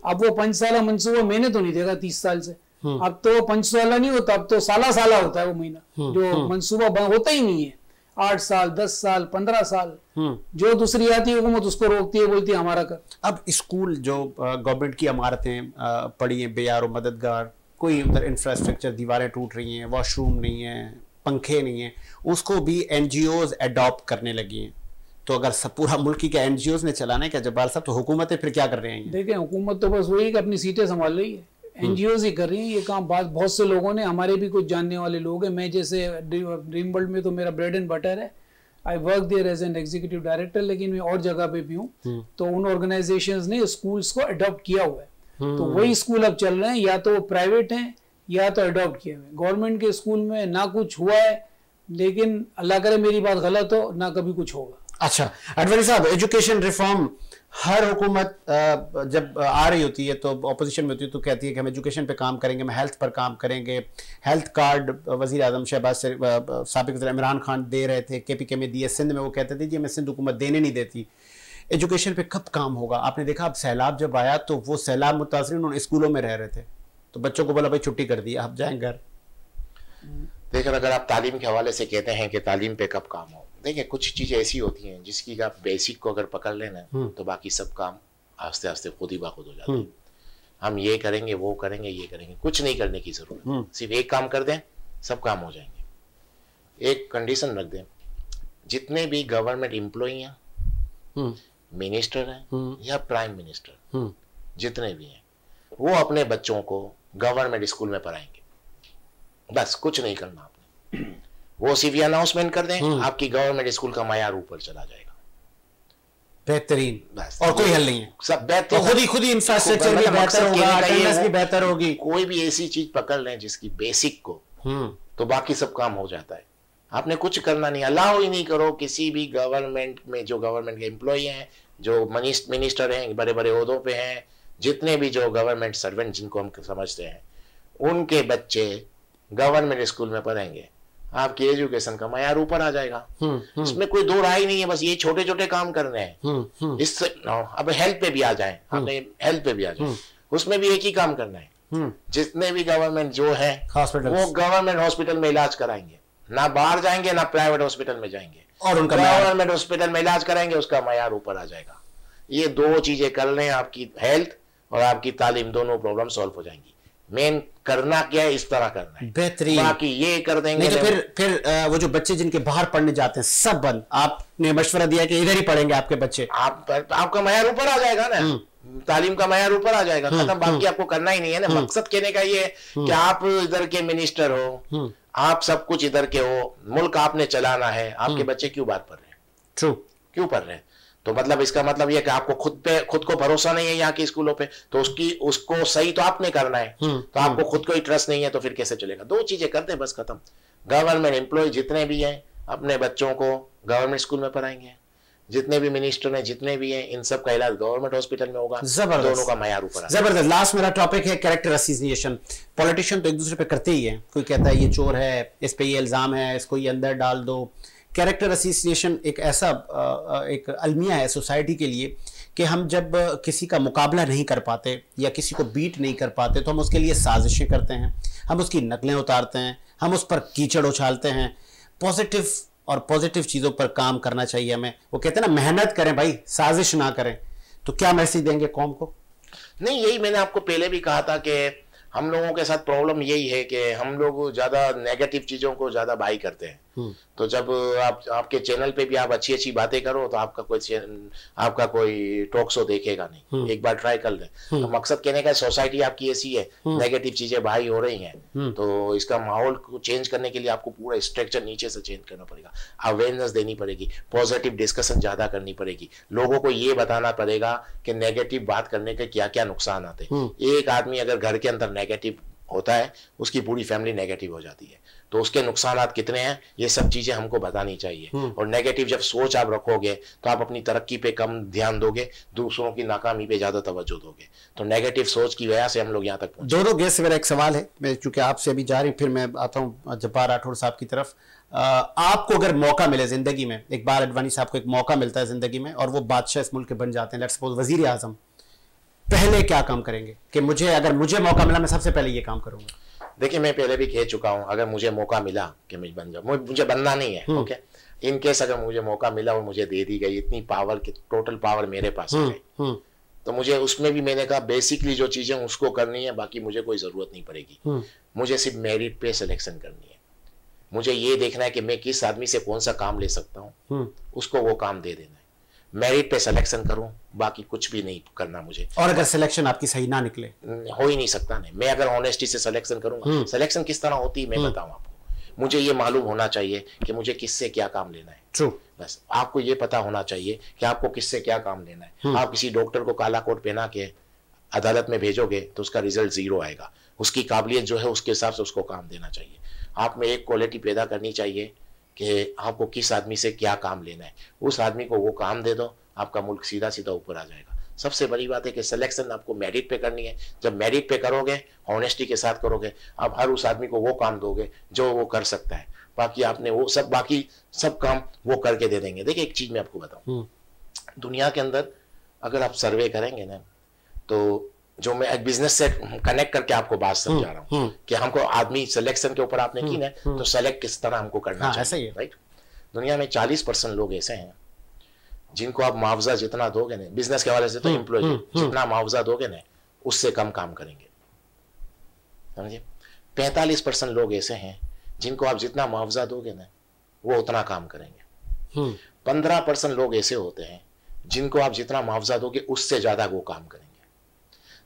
अब वो पंच साल मंसूबा मैंने तो नहीं देखा तीस साल से। अब तो पंच साल नहीं होता अब तो साला साला होता है वो महीना। जो मंसूबा होता ही नहीं है। आठ साल दस साल पंद्रह साल। हम्म। जो दूसरी आती है हुकूमत उसको रोकती है बोलती है हमारा कर। अब स्कूल जो गवर्नमेंट की इमारतें पड़ी हैं बेयार और मददगार कोई उधर इंफ्रास्ट्रक्चर दीवारें टूट रही हैं वॉशरूम नहीं है पंखे नहीं है उसको भी एनजीओ अडॉप्ट करने लगी हैं। तो अगर सब पूरा मुल्क के एनजीओ ने चलाना है क्या जब्बार साहब? तो हुकूमतें फिर क्या कर रहे हैं? देखें हुकूमत तो बस वही कि अपनी सीटें संभाल रही है। एनजीओ ही कर रही है ये काम बात बहुत से लोगों ने हमारे भी कुछ जानने वाले लोग हैं। मैं जैसे ड्रीम वर्ल्ड में तो मेरा ब्रेड एंड बटर है। I work there as an executive director लेकिन मैं और जगह पे भी हूँ। हम्म। तो उन ऑर्गेनाइजेशन ने स्कूल्स को अडोप्ट किया हुआ है। तो हम्म। वही स्कूल अब चल रहे हैं या तो वो प्राइवेट हैं या तो अडोप्ट किए हुए गवर्नमेंट के स्कूल में ना कुछ हुआ है लेकिन अल्लाह करे मेरी बात गलत हो ना कभी कुछ होगा। अच्छा अडवाणी साहब एजुकेशन रिफॉर्म हर हुकूमत जब आ रही होती है तो अपोजिशन में होती है तो कहती है कि हम एजुकेशन पे काम करेंगे, हम हेल्थ पर काम करेंगे। हेल्थ कार्ड वज़ीर अजम शहबाज सबक इमरान खान दे रहे थे के पी के में दिए सिंध में, वो कहते थे, जी, हमें सिंध हुकूमत देने नहीं देती। एजुकेशन पे कब काम होगा? आपने देखा, अब सैलाब जब आया तो वो सैलाब मुतासर उन्होंने स्कूलों में रह रहे थे। तो बच्चों को बोला, भाई, छुट्टी कर दी, आप जाएँ घर। देखिए, अगर आप तालीम के हवाले से कहते हैं कि तालीम पे कब काम हो देखिए कुछ चीज़ें ऐसी होती हैं जिसकी आप बेसिक को अगर पकड़ लेना हम्म। तो बाकी सब काम आस्ते आस्ते खुद ही बाखुद हो जाते हैं। हम्म। हम ये करेंगे वो करेंगे ये करेंगे कुछ नहीं करने की ज़रूरत हम्म। सिर्फ़ एक काम कर दें सब काम हो जाएँगे। एक कंडीशन रख दें जितने भी गवर्नमेंट एम्प्लॉय हैं मिनिस्टर हैं या प्राइम मिनिस्टर जितने भी हैं वो अपने बच्चों को गवर्नमेंट स्कूल में पढ़ाएँगे। बस कुछ नहीं करना आपने। वो सिर्फ़ अनाउंसमेंट कर दें हम्म। आपकी गवर्नमेंट स्कूल का मैार ऊपर चला जाएगा। बेहतरीन। और कोई हल नहीं है। सब बेहतर तो खुद ही खुद ही इंफ्रास्ट्रक्चर भी बेहतर होगा भी बेहतर होगी। कोई भी ऐसी चीज़ पकड़ लें जिसकी बेसिक को हम्म। तो बाकी सब काम हो जाता है। आपने कुछ करना नहीं अलाउ ही नहीं करो किसी भी गवर्नमेंट में जो गवर्नमेंट के एम्प्लॉय हैं जो मिनिस्टर हैं बड़े बड़े उहदों पे हैं जितने भी जो गवर्नमेंट सर्वेंट जिनको हम समझते हैं उनके बच्चे गवर्नमेंट स्कूल में पढ़ेंगे। आपकी एजुकेशन का मैार ऊपर आ जाएगा। हम्म, हम्म। इसमें कोई दो राय नहीं है बस ये छोटे छोटे काम करने हैं। हम्म, इससे अब हेल्थ पे भी आ जाए आपने हेल्थ पे भी आ जाए। उसमें भी एक ही काम करना है। जितने भी गवर्नमेंट जो है वो गवर्नमेंट हॉस्पिटल में इलाज कराएँगे। ना बाहर जाएँगे ना प्राइवेट हॉस्पिटल में जाएँगे। और उनका गवर्नमेंट हॉस्पिटल में इलाज कराएँगे उसका मैार ऊपर आ जाएगा। ये दो चीज़ें कर लें आपकी हेल्थ और आपकी तालीम दोनों प्रॉब्लम सॉल्व हो जाएँगी। मेन करना क्या है इस तरह करना है। बेहतरीन। बाकी ये कर देंगे नहीं तो फिर फिर वो जो बच्चे जिनके बाहर पढ़ने जाते हैं सब बंद। आपने मशवरा दिया कि इधर ही पढ़ेंगे आपके बच्चे। आप आपका मैार ऊपर आ जाएगा ना। हम्म। तालीम का मैार ऊपर आ जाएगा। हम्म, खत्म बाकी हम्म। आपको करना ही नहीं है ना। मकसद कहने का ये कि आप इधर के मिनिस्टर हो आप सब कुछ इधर के हो मुल्क आपने चलाना है। आपके बच्चे क्यों बात पढ़ रहे हैं? ट्रू क्यों पढ़ रहे हैं? तो मतलब इसका मतलब यह कि आपको खुद पे खुद को भरोसा नहीं है यहाँ के स्कूलों पे तो उसकी उसको सही तो आपने करना है। हम्म, तो आपको हम्म। खुद को ही ट्रस्ट नहीं है तो फिर कैसे चलेगा? दो चीज़ें करते हैं बस खत्म। गवर्नमेंट एम्प्लॉय जितने भी हैं अपने बच्चों को गवर्नमेंट स्कूल में पढ़ाएँगे। जितने भी मिनिस्टर हैं जितने भी हैं इन सब का इलाज गवर्नमेंट हॉस्पिटल में होगा। ज़बरदस्त। दोनों का मैार ऊपर ज़बरदस्त। लास्ट मेरा टॉपिक है कैरेक्टर एसोसिएशन पॉलिटिशियन तो एक दूसरे पे करते ही है। कोई कहता है ये चोर है इस पे ये इल्ज़ाम है इसको ये अंदर डाल दो। कैरेक्टर एसोसिएशन एक ऐसा एक अलमिया है सोसाइटी के लिए कि हम जब किसी का मुकाबला नहीं कर पाते या किसी को बीट नहीं कर पाते तो हम उसके लिए साजिशें करते हैं, हम उसकी नकलें उतारते हैं, हम उस पर कीचड़ उछालते हैं। पॉजिटिव और पॉजिटिव चीज़ों पर काम करना चाहिए हमें। वो कहते हैं ना, मेहनत करें भाई, साजिश ना करें। तो क्या मैसेज देंगे कौम को? नहीं, यही मैंने आपको पहले भी कहा था कि हम लोगों के साथ प्रॉब्लम यही है कि हम लोग ज़्यादा नेगेटिव चीज़ों को ज़्यादा बाई करते हैं। तो जब आप आपके चैनल पे भी आप अच्छी अच्छी बातें करो तो आपका कोई आपका कोई टॉक शो देखेगा नहीं। हम्म। एक बार ट्राई कर लें। हम्म। तो मकसद कहने का सोसाइटी आपकी ऐसी है नेगेटिव चीज़ें भाई हो रही हैं। तो इसका माहौल को चेंज करने के लिए आपको पूरा स्ट्रक्चर नीचे से चेंज करना पड़ेगा। अवेयरनेस देनी पड़ेगी पॉजिटिव डिस्कशन ज़्यादा करनी पड़ेगी। लोगों को ये बताना पड़ेगा कि नेगेटिव बात करने के क्या क्या नुकसान आते हैं। एक आदमी अगर घर के अंदर नेगेटिव होता है उसकी पूरी फैमिली नेगेटिव हो जाती है। तो उसके नुकसान कितने हैं ये सब चीज़ें हमको बतानी चाहिए। हम्म। और नेगेटिव जब सोच आप रखोगे तो आप अपनी तरक्की पे कम ध्यान दोगे दूसरों की नाकामी पे ज़्यादा तवज्जो दोगे। तो नेगेटिव सोच की वजह से हम लोग यहाँ तक दोनों गेस्ट मेरा एक सवाल है मैं चूँकि आपसे अभी जा रही फिर मैं आता हूँ जब्बार राठौर साहब की तरफ़। आपको अगर मौका मिले ज़िंदगी में एक बार अडवाणी साहब को एक मौका मिलता है ज़िंदगी में और वो बादशाह इस मुल्क के बन जाते हैं लेट्स सपोज़ वज़ीर आज़म पहले क्या काम करेंगे? कि मुझे अगर मुझे मौका मिला मैं सबसे पहले ये काम करूँगा। देखिए मैं पहले भी कह चुका हूँ अगर मुझे मौका मिला कि मैं बन जाऊँ मुझे बनना नहीं है ओके? इन केस अगर मुझे मौका मिला और मुझे दे दी गई इतनी पावर की टोटल पावर मेरे पास है हम्म, हम्म। तो मुझे उसमें भी मैंने कहा बेसिकली जो चीज़ें उसको करनी है बाकी मुझे कोई ज़रूरत नहीं पड़ेगी। हम्म। मुझे सिर्फ़ मेरिट पे सिलेक्शन करनी है। मुझे ये देखना है कि मैं किस आदमी से कौन सा काम ले सकता हूँ। हम्म। उसको वो काम दे देना मेरिट पे सिलेक्शन करूँ बाकी कुछ भी नहीं करना मुझे। और अगर सिलेक्शन आपकी सही ना निकले? हो ही नहीं सकता नहीं। मैं अगर ऑनेस्टी से सिलेक्शन करूँगा सिलेक्शन किस तरह होती है मैं बताऊँ आपको। मुझे ये मालूम होना चाहिए कि मुझे किससे क्या काम लेना है। ट्रू बस आपको ये पता होना चाहिए कि आपको किससे क्या काम लेना है। आप किसी डॉक्टर को काला कोट पहना के अदालत में भेजोगे तो उसका रिज़ल्ट ज़ीरो आएगा। उसकी काबिलियत जो है उसके हिसाब से उसको काम देना चाहिए। आप में एक क्वालिटी पैदा करनी चाहिए कि आपको किस आदमी से क्या काम लेना है। उस आदमी को वो काम दे दो आपका मुल्क सीधा सीधा ऊपर आ जाएगा। सबसे बड़ी बात है कि सिलेक्शन आपको मेरिट पे करनी है। जब मेरिट पे करोगे ऑनेस्टी के साथ करोगे आप हर उस आदमी को वो काम दोगे जो वो कर सकता है। बाकी आपने वो सब बाकी सब काम वो करके दे देंगे। देखिए एक चीज़ मैं आपको बताऊँ। हम्म। दुनिया के अंदर अगर आप सर्वे करेंगे ना तो जो मैं एक बिज़नेस से कनेक्ट करके आपको बात समझा रहा हम्म, हूँ कि हमको आदमी सिलेक्शन के ऊपर आपने की ना तो सेलेक्ट किस तरह हमको करना हाँ, ऐसा ही राइट दुनिया में चालीस परसेंट लोग ऐसे हैं जिनको आप मुआवजा जितना दोगे ना बिज़नेस के हवाले से तो एम्प्लॉय जितना मुआवजा दोगे ना उससे कम काम करेंगे। समझिए पैंतालीस परसेंट लोग ऐसे हैं जिनको आप जितना मुआवजा दोगे ना वो उतना काम करेंगे। हम्म। पंद्रह परसेंट लोग ऐसे होते हैं जिनको आप जितना मुआवजा दोगे उससे ज़्यादा वो काम करेंगे।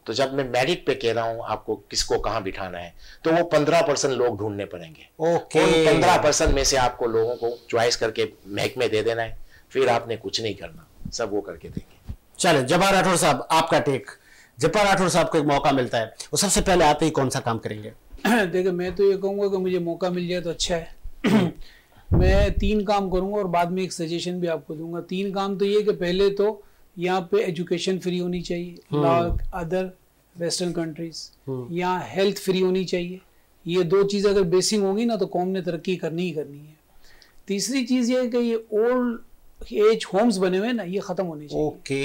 तो जब मैं मेरिट पे कह रहा हूँ आपको किसको कहाँ बिठाना है तो वो पंद्रह परसेंट लोग ढूँढने पड़ेंगे। ओके। पंद्रह परसेंट में से आपको लोगों को चॉइस करके महकमे दे देना है फिर आपने कुछ नहीं करना सब वो करके देंगे। चले जब्बार राठौर साहब आपका टेक जब्बार राठौर साहब को एक मौका मिलता है वो सबसे पहले आते ही कौन सा काम करेंगे? देखिए मैं तो ये कहूँगा कि मुझे मौका मिल जाए तो अच्छा है। मैं तीन काम करूँगा और बाद में एक सजेशन भी आपको दूँगा। तीन काम तो ये कि पहले तो यहाँ पे एजुकेशन फ्री होनी चाहिए। लाइक अदर वेस्टर्न कंट्रीज़ यहाँ हेल्थ फ्री होनी चाहिए। ये दो चीज़ अगर बेसिक होंगी ना तो कौम ने तरक्की करनी ही करनी है। तीसरी चीज़ ये है कि ये ओल्ड एज होम्स बने हुए ना ये ख़त्म होने चाहिए। ओके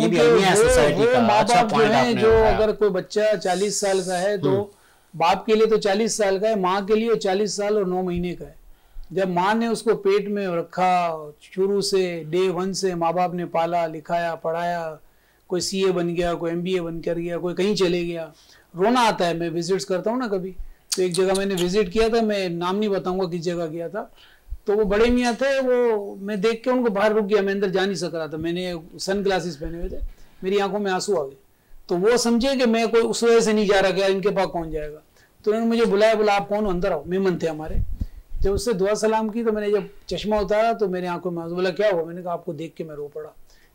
ये भी है सोसाइटी का। माँ अच्छा बाप जो है जो अगर कोई बच्चा चालीस साल का है तो बाप के लिए तो चालीस साल का है माँ के लिए चालीस साल और नौ महीने का है। जब माँ ने उसको पेट में रखा, शुरू से डे वन से माँ बाप ने पाला, लिखाया, पढ़ाया, कोई सीए बन गया, कोई एमबीए बन कर गया, कोई कहीं चले गया। रोना आता है, मैं विजिट्स करता हूँ ना कभी। तो एक जगह मैंने विज़िट किया था, मैं नाम नहीं बताऊँगा किस जगह गया था। तो वो बड़े मियाँ थे, वो मैं देख के उनको बाहर रुक गया, मैं अंदर जा नहीं सक रहा था। मैंने सन ग्लासेस पहने हुए थे, मेरी आँखों में आँसू आ गए। तो वो समझे कि मैं कोई उस वजह से नहीं जा रहा क्या इनके पास कौन जाएगा। तो उन्होंने मुझे बुलाया, बोला, आप कौन? अंदर आओ मेमन थे हमारे। जब उससे दुआ सलाम की तो मैंने जब चश्मा उतारा तो मेरे आँखों में बोला, क्या हुआ? मैंने कहा, आपको देख के मैं रो पड़ा।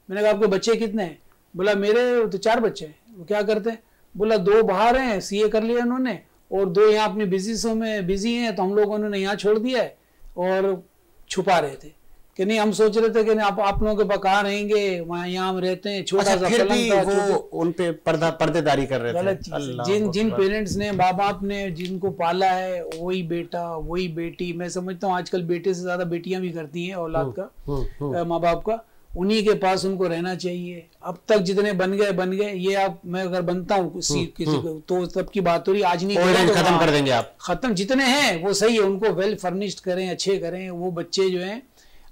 मैंने कहा, आपके बच्चे कितने हैं? बोला, मेरे तो चार बच्चे हैं, वो क्या करते हैं? बोला, दो बाहर हैं, सीए कर लिया उन्होंने और दो यहाँ अपनी बिजनेसों में बिज़ी हैं तो हम लोगों ने यहाँ छोड़ दिया है और छुपा रहे थे। कि नहीं हम सोच रहे थे कि नहीं आप आप लोगों के कहाँ रहेंगे वहाँ यहाँ हम रहते हैं छोटा अच्छा सा फिर भी वो उन पे पर्दा पर्देदारी कर रहे गलत थे जिन जिन पेरेंट्स ने माँ बाप ने जिनको पाला है वही बेटा वही बेटी मैं समझता हूँ आजकल बेटे से ज़्यादा बेटियाँ भी करती हैं औलाद का हम्म, माँ बाप का उन्हीं के पास उनको रहना चाहिए। अब तक जितने बन गए बन गए ये आप मैं अगर बनता हूँ किसी किसी को तो तब की बात हो रही आज नहीं तो खत्म हाँ, कर देंगे आप। खत्म जितने हैं वो सही है उनको वेल फर्निश्ड करें अच्छे करें वो बच्चे जो हैं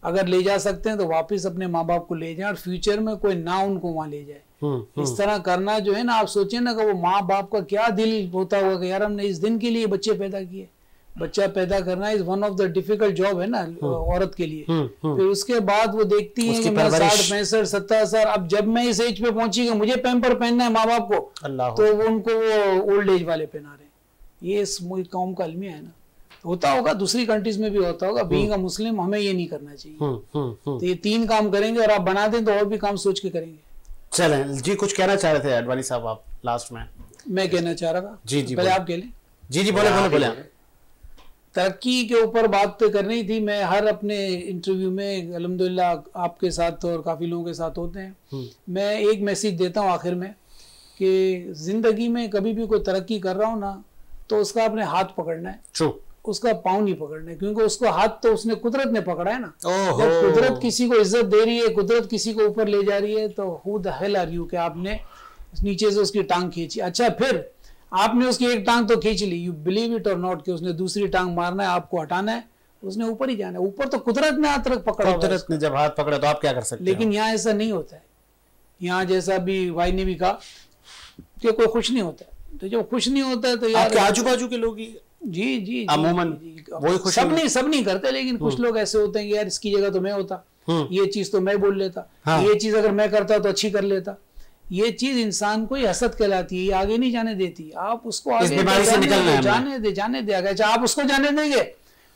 अगर ले जा सकते हैं तो वापस अपने माँ बाप को ले जाए और फ्यूचर में कोई ना उनको वहाँ ले जाए। हम्म, इस तरह करना जो है ना आप सोचिए ना कि वो माँ बाप का क्या दिल होता होगा कि यार हमने इस दिन के लिए बच्चे पैदा किए। बच्चा पैदा करना is one of the difficult job है ना औरत के लिए। हम्म, हम्म। फिर उसके बाद वो देखती है कि मैं साठ पैंसठ सत्तर साल अब जब मैं इस एज पे पहुँची कि मुझे पैम्पर पहनना है माँ बाप को तो वो उनको वो ओल्ड एज वाले पहना रहे हैं। ये इस कौम का अलमिया है ना। होता होगा दूसरी कंट्रीज़ में भी होता होगा बीइंग अ मुस्लिम हमें ये नहीं करना चाहिए। हम्म, हम्म, हम्म। तो ये तीन काम करेंगे और आप बना दें तो और भी काम सोच के करेंगे। चलें जी कुछ कहना चाह रहे थे अडवाणी साहब आप लास्ट में? मैं कहना चाह रहा था। जी, जी, पहले आप कह लें। जी जी बोले बोले बोले। तरक्की के ऊपर बात तो करनी थी। मैं हर अपने इंटरव्यू में अल्हम्दुलिल्लाह आपके साथ और काफ़ी लोगों के साथ होते हैं। मैं एक मैसेज देता हूँ आखिर में कि ज़िंदगी में कभी भी कोई तरक्की कर रहा हो ना तो उसका अपने हाथ पकड़ना है। उसका पाँव नहीं पकड़ना क्योंकि उसको हाथ तो उसने कुदरत ने पकड़ा है ना। जब कुदरत किसी को इज़्ज़त दे रही है कुदरत किसी को ऊपर ले जा रही है तो who the hell are you कि आपने नीचे से उसकी टांग खींची। अच्छा फिर आपने उसकी एक टांग तो खींच ली। यू बिलीव इट और नॉट कि उसने दूसरी टांग मारना है आपको हटाना है उसने ऊपर ही जाना है। ऊपर तो कुदरत ने हाथ रख पकड़ा कुदरत ने जब हाथ पकड़ा तो आप क्या कर सकते लेकिन यहाँ ऐसा नहीं होता है। यहाँ जैसा भी भाई ने भी कहा कि कोई खुश नहीं होता। तो जब खुश नहीं होता है तो यार आजू बाजू के लोग ही जी जी अमूमन। वही खुशी सब नहीं सब नहीं करते लेकिन कुछ लोग ऐसे होते हैं कि यार इसकी जगह तो मैं होता हम्म। ये चीज़ तो मैं बोल लेता हाँ। ये चीज़ अगर मैं करता तो अच्छी कर लेता। ये चीज़ इंसान को ही हसद कहलाती है ये आगे नहीं जाने देती। आप उसको आगे बीमारी से जाने निकलना दे, है जाने दे जाने दे अगर आप उसको जाने देंगे।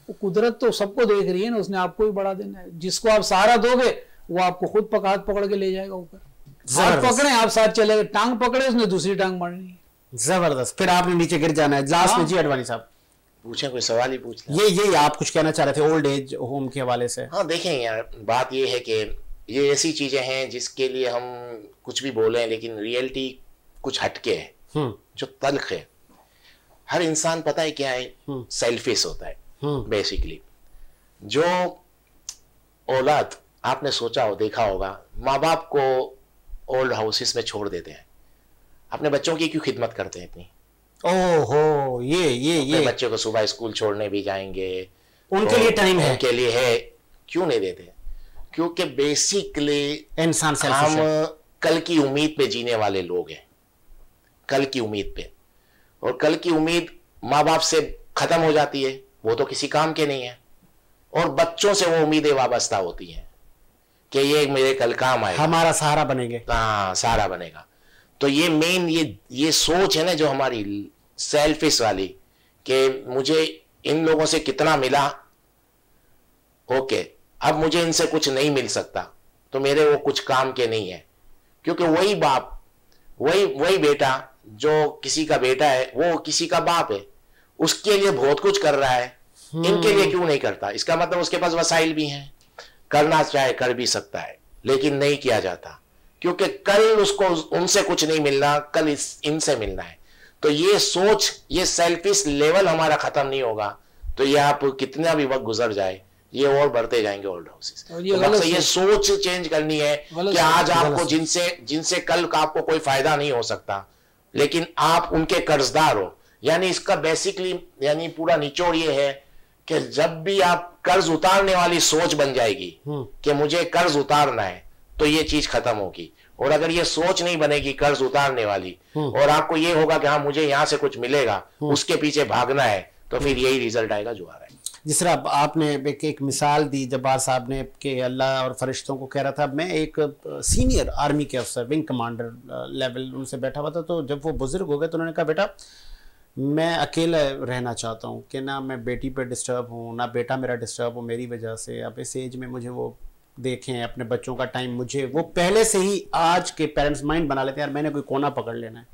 वो कुदरत तो सबको देख रही है ना उसने आपको ही बढ़ा देना है। जिसको आप सहारा दोगे वो आपको खुद पक हाथ पकड़ के ले जाएगा ऊपर। हाथ पकड़े आप साथ चले गए टांग पकड़े उसने दूसरी टांग मारनी ज़बरदस्त। फिर आपने नीचे गिर जाना है। लास्ट में हाँ। जी अडवाणी साहब। पूछे कोई सवाल ही पूछ ये ये आप कुछ कहना चाह रहे थे ओल्ड एज होम के हवाले से? हाँ देखें यार बात ये है कि ये ऐसी चीज़ें हैं जिसके लिए हम कुछ भी बोलें लेकिन रियलिटी कुछ हटके है हम्म। जो तल्ख है। हर इंसान पता है क्या है? सेल्फिश होता है हम्म। बेसिकली जो औलाद आपने सोचा हो देखा होगा माँ बाप को ओल्ड हाउसेस में छोड़ देते हैं। अपने बच्चों की क्यों खिदमत करते हैं इतनी? ओहो ये ये ये। बच्चे को सुबह स्कूल छोड़ने भी जाएँगे। उनके तो लिए टाइम है। उनके लिए है। क्यों नहीं देते? क्योंकि बेसिकली इंसान हम कल की उम्मीद पे जीने वाले लोग हैं। कल की उम्मीद पे। और कल की उम्मीद माँ बाप से खत्म हो जाती है। वो तो किसी काम के नहीं है। और बच्चों से वो उम्मीदें वाबस्ता होती हैं कि ये मेरे कल काम आए हमारा सहारा बनेंगे। हाँ सहारा बनेगा। तो ये मेन ये ये सोच है ना जो हमारी सेल्फिश वाली कि मुझे इन लोगों से कितना मिला? ओके अब मुझे इनसे कुछ नहीं मिल सकता तो मेरे वो कुछ काम के नहीं है। क्योंकि वही बाप वही वही बेटा जो किसी का बेटा है वो किसी का बाप है उसके लिए बहुत कुछ कर रहा है। इनके लिए क्यों नहीं करता? इसका मतलब उसके पास वसाइल भी हैं करना चाहे कर भी सकता है लेकिन नहीं किया जाता। क्योंकि कल उसको उनसे कुछ नहीं मिलना कल इस इनसे मिलना है। तो ये सोच ये सेल्फिश लेवल हमारा खत्म नहीं होगा। तो ये आप कितना भी वक्त गुजर जाए ये और बढ़ते जाएँगे ओल्ड हाउसेस ये तो ये सोच। चेंज करनी है कि आज आपको जिनसे जिनसे कल का आपको कोई फ़ायदा नहीं हो सकता। लेकिन आप उनके कर्जदार हो। यानी इसका बेसिकली यानी पूरा निचोड़ ये है कि जब भी आप कर्ज उतारने वाली सोच बन जाएगी कि मुझे कर्ज उतारना है तो ये चीज़ खत्म होगी। और अगर ये सोच नहीं बनेगी कर्ज उतारने वाली और आपको ये होगा कि हाँ मुझे यहाँ से कुछ मिलेगा उसके पीछे भागना है तो फिर यही रिज़ल्ट आएगा जो आ रहा है। जिस तरह आपने एक एक मिसाल दी जब्बार साहब ने कि अल्लाह और फरिश्तों को कह रहा था मैं एक सीनियर आर्मी के अफसर विंग कमांडर लेवल उनसे बैठा हुआ था तो जब वो बुज़ुर्ग हो गए तो उन्होंने कहा बेटा मैं अकेला रहना चाहता हूँ कि ना मैं बेटी पे डिस्टर्ब हूँ ना बेटा मेरा डिस्टर्ब हो मेरी वजह से अब इस एज में मुझे वो देखें अपने बच्चों का टाइम मुझे वो पहले से ही आज के पेरेंट्स माइंड बना लेते हैं यार मैंने कोई कोना पकड़ लेना है।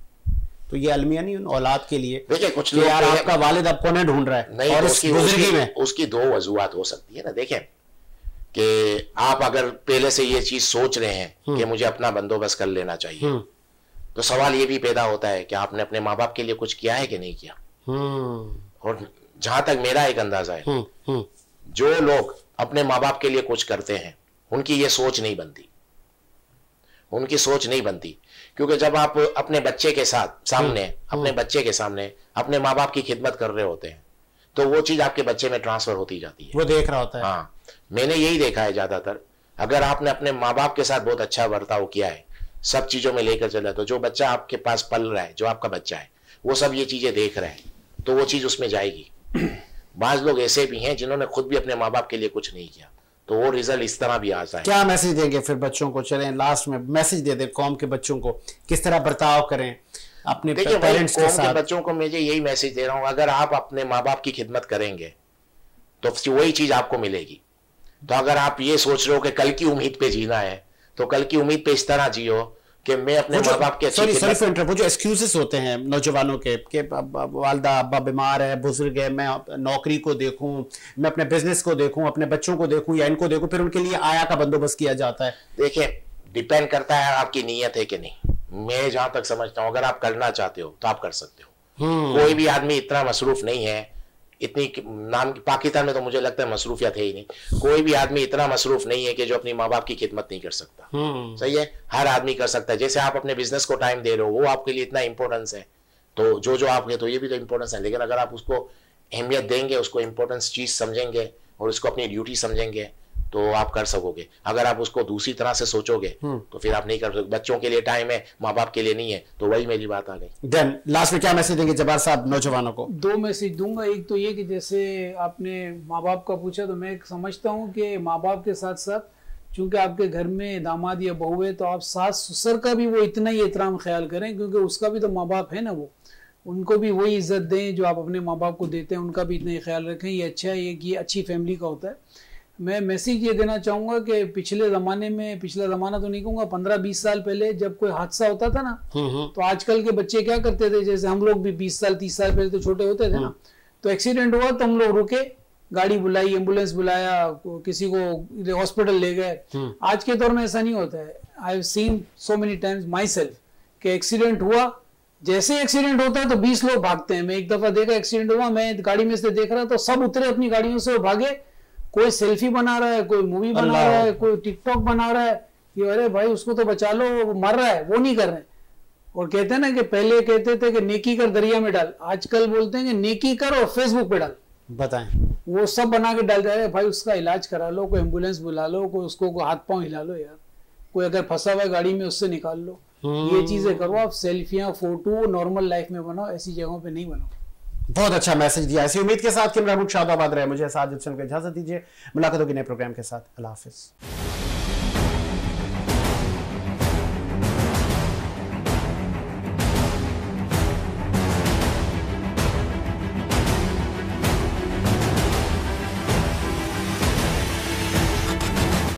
तो ये अलमिया नहीं उन औलाद के लिए देखिए कुछ लोग यार आपका वालिद अब कोने ढूंढ रहा है? नहीं और उसकी उसकी, में। उसकी दो वजूहत हो सकती है ना देखें कि आप अगर पहले से ये चीज़ सोच रहे हैं कि मुझे अपना बंदोबस्त कर लेना चाहिए हम्म। तो सवाल ये भी पैदा होता है कि आपने अपने माँ बाप के लिए कुछ किया है कि नहीं किया? हम्म। और जहाँ तक मेरा एक अंदाज़ा है हम्म हम्म। जो लोग अपने माँ बाप के लिए कुछ करते हैं उनकी ये सोच नहीं बनती। उनकी सोच नहीं बनती। क्योंकि जब आप अपने बच्चे के साथ सामने अपने बच्चे के सामने अपने माँ बाप की खिदमत कर रहे होते हैं तो वो चीज़ आपके बच्चे में ट्रांसफ़र होती जाती है। वो देख रहा होता है। हाँ मैंने यही देखा है ज़्यादातर। अगर आपने अपने माँ बाप के साथ बहुत अच्छा बर्ताव किया है सब चीज़ों में लेकर चला तो जो बच्चा आपके पास पल रहा है जो आपका बच्चा है वो सब ये चीज़ें देख रहे हैं तो वो चीज़ उसमें जाएगी। बाज लोग ऐसे भी हैं जिन्होंने खुद भी अपने माँ बाप के लिए कुछ नहीं किया। तो वो रिज़ल्ट इस तरह भी आता है क्या मैसेज देंगे फिर बच्चों को? चलें लास्ट में मैसेज दे दें कौम के बच्चों को किस तरह बर्ताव करें अपने पेरेंट्स के साथ। बच्चों को मैं यही मैसेज दे रहा हूँ अगर आप अपने माँ बाप की खिदमत करेंगे तो वही चीज़ आपको मिलेगी। तो अगर आप ये सोच रहे हो कि कल की उम्मीद पे जीना है तो कल की उम्मीद पे इस तरह जियो कि मैं अपने माँ बाप की सॉरी सॉरी फॉर इंटरप्ट वो जो एक्सक्यूजेस होते हैं नौजवानों के कि वालदा अब्बा बीमार है बुज़ुर्ग है मैं नौकरी को देखूँ मैं अपने बिज़नेस को देखूँ अपने बच्चों को देखूँ या इनको देखूँ फिर उनके लिए आया का बंदोबस्त किया जाता है। देखिए डिपेंड करता है आपकी नीयत है कि नहीं। मैं जहाँ तक समझता हूँ अगर आप करना चाहते हो तो आप कर सकते हो। कोई भी आदमी इतना मसरूफ नहीं है इतनी नाम पाकिस्तान में तो मुझे लगता है मसरूफियत है ही नहीं। कोई भी आदमी इतना मसरूफ नहीं है कि जो अपनी माँ बाप की खिदमत नहीं कर सकता। सही है? हर आदमी कर सकता है। जैसे आप अपने बिज़नेस को टाइम दे रहे हो वो आपके लिए इतना इंपॉर्टेंस है। तो जो जो आपके तो ये भी तो इम्पोर्टेंस है। लेकिन अगर आप उसको अहमियत देंगे उसको इम्पोर्टेंस चीज़ समझेंगे और उसको अपनी ड्यूटी समझेंगे तो आप कर सकोगे। अगर आप उसको दूसरी तरह से सोचोगे हम्म। तो फिर आप नहीं कर सकते बच्चों के लिए टाइम है माँ बाप के लिए नहीं है तो वही मेरी बात आ गई। देन लास्ट में क्या मैसेज देंगे जबार साहब नौजवानों को? दो मैसेज दूँगा। एक तो ये कि जैसे आपने माँ बाप का पूछा तो मैं समझता हूँ कि माँ बाप के साथ साथ चूँकि आपके घर में दामाद या बहू है तो आप सास ससुर का भी वो इतना ही एहतराम ख्याल करें क्योंकि उसका भी तो माँ बाप है ना वो। उनको भी वही इज़्ज़त दें जो आप अपने माँ बाप को देते हैं उनका भी इतना ही ख्याल रखें। ये अच्छा है ये कि अच्छी फैमिली का होता है। मैं मैसेज ये देना चाहूँगा कि पिछले ज़माने में पिछला ज़माना तो नहीं कहूँगा पंद्रह बीस साल पहले जब कोई हादसा होता था ना हम्म, हम्म। तो आजकल के बच्चे क्या करते थे जैसे हम लोग भी बीस साल तीस साल पहले तो छोटे होते थे ना तो एक्सीडेंट हुआ तो हम लोग रुके गाड़ी बुलाई एंबुलेंस बुलाया किसी को हॉस्पिटल ले गए। हम्म। आज के दौर में ऐसा नहीं होता है। I have seen so many times myself कि एक्सीडेंट हुआ जैसे एक्सीडेंट होता है तो 20 लोग भागते हैं। मैं एक दफ़ा देखा एक्सीडेंट हुआ मैं गाड़ी में से देख रहा तो सब उतरे अपनी गाड़ियों से भागे। कोई सेल्फी बना रहा है कोई मूवी बना रहा है कोई टिकटॉक बना रहा है कि अरे भाई उसको तो बचा लो वो मर रहा है वो नहीं कर रहे और कहते हैं ना कि पहले कहते थे कि नेकी कर दरिया में डाल आजकल बोलते हैं कि नेकी कर और फेसबुक पे डाल। बताएँ। वो सब बना के डाल रहे भाई उसका इलाज करा लो कोई एंबुलेंस बुला लो कोई उसको को हाथ पाँव हिला लो यार। कोई अगर फंसा हुआ गाड़ी में उससे निकाल लो। ये चीज़ें करो आप सेल्फियाँ फ़ोटो नॉर्मल लाइफ में बनाओ ऐसी जगहों पे नहीं बनाओ। बहुत अच्छा मैसेज दिया ऐसी उम्मीद के साथ कि महबूब शादाबाद रहे मुझे साथ जब सुनकर इजाज़त दीजिए। मुलाकात होगी नए प्रोग्राम के साथ। अल्लाह हाफिज़।